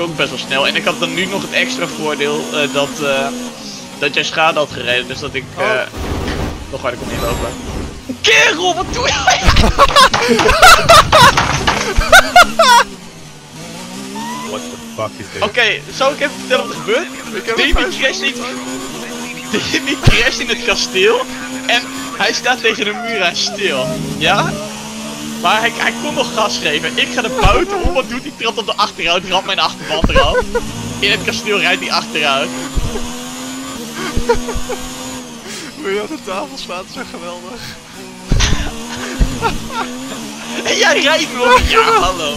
ook best wel snel. En ik had dan nu nog het extra voordeel eh, dat, eh, dat jij schade had gereden. Dus dat ik eh, Oh. nog harder kon inlopen. Kerel, wat doe je? What the fuck is dit? Oké, zal ik even vertellen wat er gebeurt? Davy een crasht in, Davy crasht in het kasteel en hij staat tegen de muur aan stil. Ja? Maar hij, hij kon nog gas geven. Ik ga er buiten om, wat doet hij? Trapt op de achteruit, ramt mijn achterband eraf. In het kasteel rijdt hij achteruit. Hoe je op de tafel staat is geweldig. En jij rijdt nog. Ja, hallo.